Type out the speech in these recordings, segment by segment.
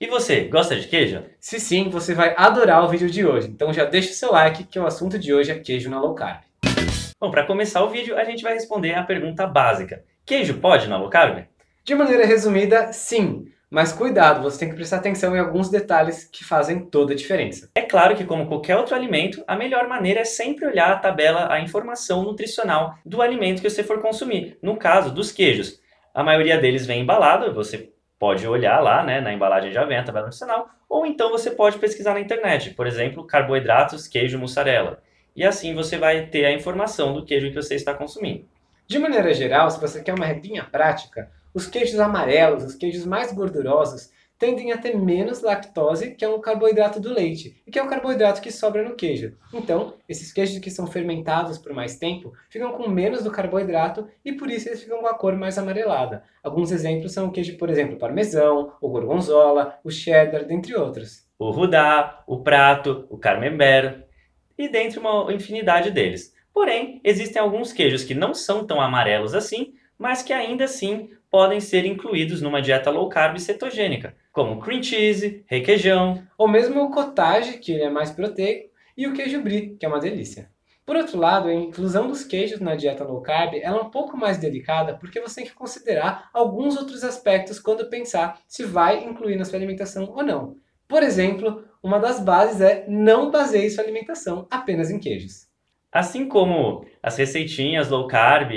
E você, gosta de queijo? Se sim, você vai adorar o vídeo de hoje. Então já deixa o seu like que o assunto de hoje é queijo na low carb. Bom, para começar o vídeo, a gente vai responder a pergunta básica. Queijo pode na low carb? De maneira resumida, sim. Mas cuidado, você tem que prestar atenção em alguns detalhes que fazem toda a diferença. É claro que, como qualquer outro alimento, a melhor maneira é sempre olhar a tabela, a informação nutricional do alimento que você for consumir. No caso dos queijos, a maioria deles vem embalado, você pode olhar lá, né, na embalagem já a tabela nutricional, ou então você pode pesquisar na internet, por exemplo, carboidratos, queijo, mussarela. E assim você vai ter a informação do queijo que você está consumindo. De maneira geral, se você quer uma regrinha prática, os queijos amarelos, os queijos mais gordurosos, tendem a ter menos lactose, que é um carboidrato do leite, e que é o carboidrato que sobra no queijo. Então, esses queijos que são fermentados por mais tempo ficam com menos do carboidrato e por isso eles ficam com a cor mais amarelada. Alguns exemplos são o queijo, por exemplo, parmesão, o gorgonzola, o cheddar, dentre outros. O rudá, o prato, o camembert e dentre uma infinidade deles. Porém, existem alguns queijos que não são tão amarelos assim, mas que ainda assim podem ser incluídos numa dieta low carb cetogênica, como cream cheese, requeijão, ou mesmo o cottage, que é mais proteico, e o queijo brie, que é uma delícia. Por outro lado, a inclusão dos queijos na dieta low carb é um pouco mais delicada porque você tem que considerar alguns outros aspectos quando pensar se vai incluir na sua alimentação ou não. Por exemplo, uma das bases é não baseie sua alimentação apenas em queijos. Assim como as receitinhas low carb,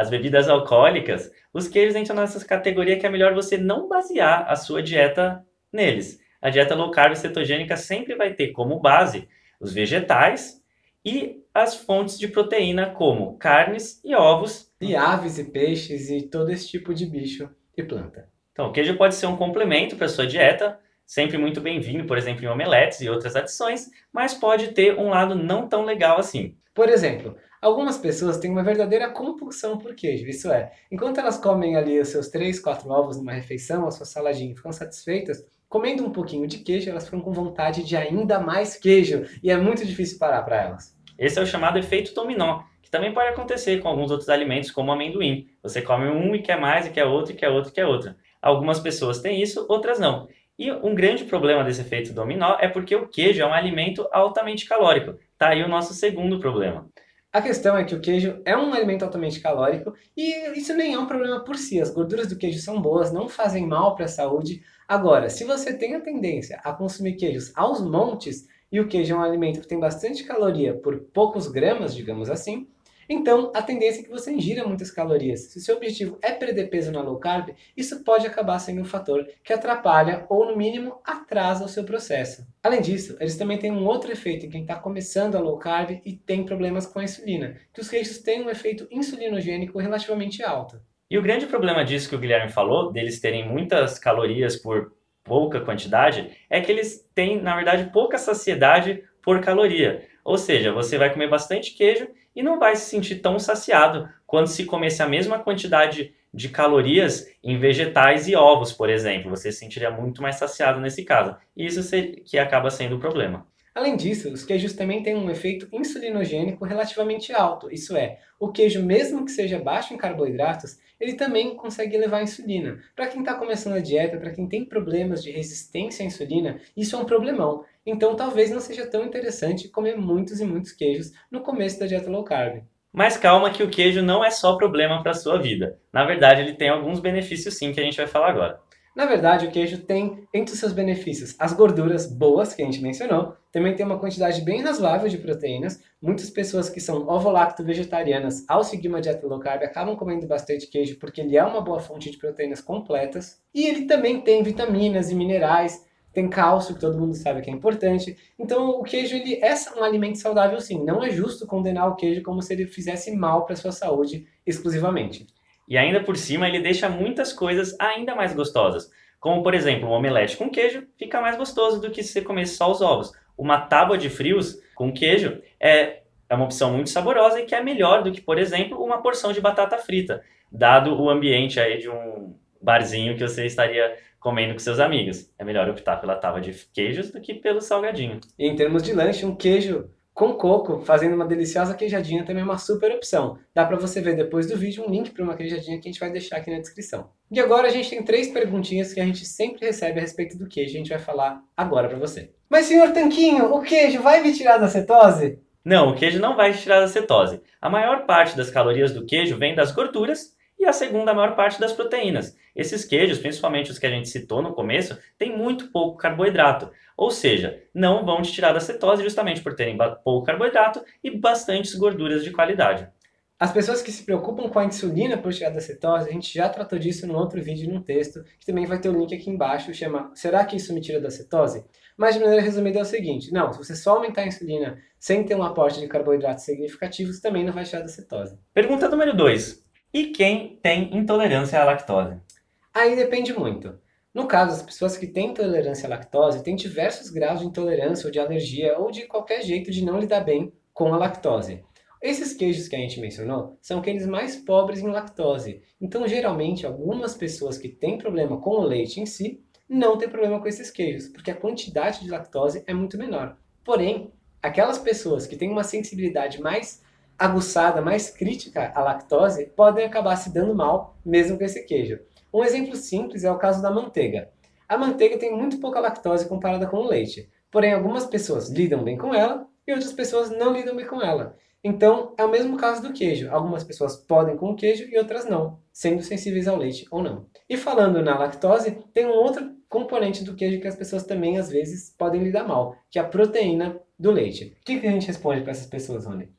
as bebidas alcoólicas, os queijos entram nessa categoria que é melhor você não basear a sua dieta neles. A dieta low carb cetogênica sempre vai ter como base os vegetais e as fontes de proteína como carnes e ovos. E aves e peixes e todo esse tipo de bicho e planta. Então, o queijo pode ser um complemento para a sua dieta, sempre muito bem-vindo, por exemplo, em omeletes e outras adições, mas pode ter um lado não tão legal assim. Por exemplo, Algumas pessoas têm uma verdadeira compulsão por queijo, isso é, enquanto elas comem ali os seus 3, 4 ovos numa refeição, a sua saladinha ficam satisfeitas, comendo um pouquinho de queijo, elas ficam com vontade de ainda mais queijo, e é muito difícil parar para elas. Esse é o chamado efeito dominó, que também pode acontecer com alguns outros alimentos, como amendoim. Você come um e quer mais, e quer outro, e quer outro, e quer outro. Algumas pessoas têm isso, outras não. E um grande problema desse efeito dominó é porque o queijo é um alimento altamente calórico. Tá aí o nosso segundo problema. A questão é que o queijo é um alimento altamente calórico e isso nem é um problema por si. As gorduras do queijo são boas, não fazem mal para a saúde. Agora, se você tem a tendência a consumir queijos aos montes e o queijo é um alimento que tem bastante caloria por poucos gramas, digamos assim, então, a tendência é que você ingira muitas calorias. Se o seu objetivo é perder peso na low carb, isso pode acabar sendo um fator que atrapalha ou, no mínimo, atrasa o seu processo. Além disso, eles também têm um outro efeito em quem está começando a low carb e tem problemas com a insulina, que os queijos têm um efeito insulinogênico relativamente alto. E o grande problema disso que o Guilherme falou, deles terem muitas calorias por pouca quantidade, é que eles têm, na verdade, pouca saciedade por caloria. Ou seja, você vai comer bastante queijo e não vai se sentir tão saciado quando se comesse a mesma quantidade de calorias em vegetais e ovos, por exemplo. Você se sentiria muito mais saciado nesse caso. E isso que acaba sendo o problema. Além disso, os queijos também têm um efeito insulinogênico relativamente alto. Isso é, o queijo, mesmo que seja baixo em carboidratos, ele também consegue levar insulina. Para quem está começando a dieta, para quem tem problemas de resistência à insulina, isso é um problemão. Então talvez não seja tão interessante comer muitos e muitos queijos no começo da dieta low carb. Mas calma que o queijo não é só problema para a sua vida. Na verdade, ele tem alguns benefícios sim que a gente vai falar agora. Na verdade, o queijo tem entre os seus benefícios as gorduras boas que a gente mencionou, também tem uma quantidade bem razoável de proteínas. Muitas pessoas que são ovo-lacto vegetarianas, ao seguir uma dieta low carb, acabam comendo bastante queijo porque ele é uma boa fonte de proteínas completas. E ele também tem vitaminas e minerais, tem cálcio, que todo mundo sabe que é importante. Então, o queijo ele é um alimento saudável sim. Não é justo condenar o queijo como se ele fizesse mal para sua saúde exclusivamente. E ainda por cima, ele deixa muitas coisas ainda mais gostosas. Como, por exemplo, um omelete com queijo fica mais gostoso do que se você comer só os ovos. Uma tábua de frios com queijo é, é uma opção muito saborosa e que é melhor do que, por exemplo, uma porção de batata frita, dado o ambiente aí de um barzinho que você estaria comendo com seus amigos. É melhor optar pela tábua de queijos do que pelo salgadinho. E em termos de lanche, um queijo com coco, fazendo uma deliciosa queijadinha também é uma super opção. Dá para você ver depois do vídeo um link para uma queijadinha que a gente vai deixar aqui na descrição. E agora a gente tem três perguntinhas que a gente sempre recebe a respeito do queijo, a gente vai falar agora para você. Mas senhor Tanquinho, o queijo vai me tirar da cetose? Não, o queijo não vai te tirar da cetose. A maior parte das calorias do queijo vem das gorduras e a segunda a maior parte das proteínas. Esses queijos, principalmente os que a gente citou no começo, têm muito pouco carboidrato, ou seja, não vão te tirar da cetose justamente por terem pouco carboidrato e bastantes gorduras de qualidade. As pessoas que se preocupam com a insulina por tirar da cetose, a gente já tratou disso num outro vídeo, num texto, que também vai ter o um link aqui embaixo, chama Será que isso me tira da cetose? Mas de maneira resumida é o seguinte, não, se você só aumentar a insulina sem ter um aporte de carboidratos significativos, também não vai tirar da cetose. Pergunta número 2. E quem tem intolerância à lactose? Aí depende muito. No caso, as pessoas que têm intolerância à lactose têm diversos graus de intolerância ou de alergia ou de qualquer jeito de não lidar bem com a lactose. Esses queijos que a gente mencionou são aqueles mais pobres em lactose. Então, geralmente, algumas pessoas que têm problema com o leite em si não têm problema com esses queijos, porque a quantidade de lactose é muito menor. Porém, aquelas pessoas que têm uma sensibilidade mais aguçada, mais crítica à lactose, podem acabar se dando mal mesmo com esse queijo. Um exemplo simples é o caso da manteiga. A manteiga tem muito pouca lactose comparada com o leite, porém algumas pessoas lidam bem com ela e outras pessoas não lidam bem com ela. Então, é o mesmo caso do queijo. Algumas pessoas podem com o queijo e outras não, sendo sensíveis ao leite ou não. E falando na lactose, tem um outro componente do queijo que as pessoas também às vezes podem lidar mal, que é a proteína do leite. O que, a gente responde para essas pessoas, Rony?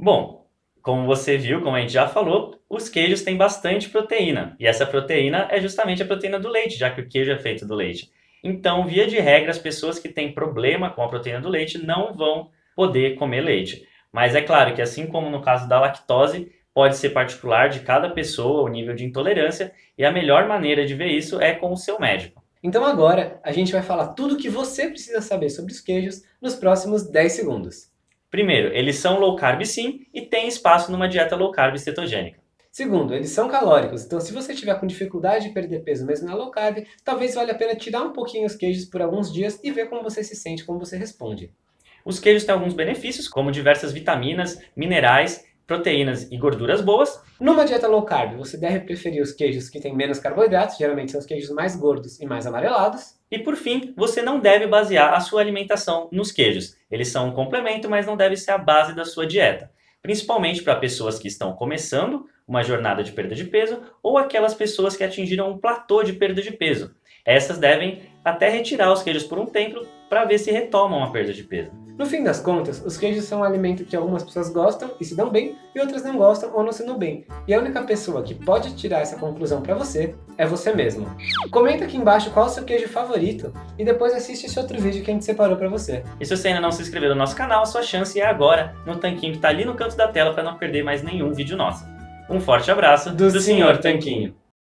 Bom, como você viu, como a gente já falou, os queijos têm bastante proteína. E essa proteína é justamente a proteína do leite, já que o queijo é feito do leite. Então, via de regra, as pessoas que têm problema com a proteína do leite não vão poder comer leite. Mas é claro que, assim como no caso da lactose, pode ser particular de cada pessoa o nível de intolerância, e a melhor maneira de ver isso é com o seu médico. Então agora a gente vai falar tudo o que você precisa saber sobre os queijos nos próximos 10 segundos. Primeiro, eles são low carb sim e têm espaço numa dieta low carb cetogênica. Segundo, eles são calóricos, então se você tiver com dificuldade de perder peso mesmo na low carb, talvez valha a pena tirar um pouquinho os queijos por alguns dias e ver como você se sente, como você responde. Os queijos têm alguns benefícios, como diversas vitaminas, minerais proteínas e gorduras boas. Numa dieta low carb, você deve preferir os queijos que têm menos carboidratos, geralmente são os queijos mais gordos e mais amarelados. E por fim, você não deve basear a sua alimentação nos queijos. Eles são um complemento, mas não deve ser a base da sua dieta. Principalmente para pessoas que estão começando uma jornada de perda de peso ou aquelas pessoas que atingiram um platô de perda de peso. Essas devem até retirar os queijos por um tempo para ver se retomam a perda de peso. No fim das contas, os queijos são um alimento que algumas pessoas gostam e se dão bem, e outras não gostam ou não se dão bem. E a única pessoa que pode tirar essa conclusão para você é você mesmo. Comenta aqui embaixo qual é o seu queijo favorito e depois assiste esse outro vídeo que a gente separou para você. E se você ainda não se inscreveu no nosso canal, a sua chance é agora, no tanquinho que está ali no canto da tela para não perder mais nenhum vídeo nosso. Um forte abraço do, do Sr. Tanquinho.